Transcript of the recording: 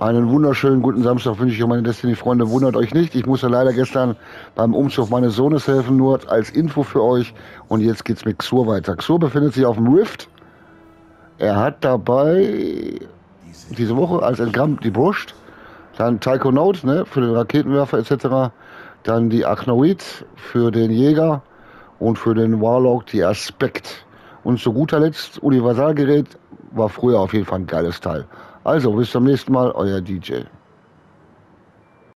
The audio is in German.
Einen wunderschönen guten Samstag wünsche ich euch, meine Destiny-Freunde. Wundert euch nicht, ich musste leider gestern beim Umzug meines Sohnes helfen, nur als Info für euch. Und jetzt geht's mit Xur weiter. Xur befindet sich auf dem Rift. Er hat dabei diese Woche als Entgramm die Brust, dann Note ne, für den Raketenwerfer etc., dann die Achnoid für den Jäger und für den Warlock die Aspekt. Und zu guter Letzt Universalgerät war früher auf jeden Fall ein geiles Teil. Also bis zum nächsten Mal, euer DJ.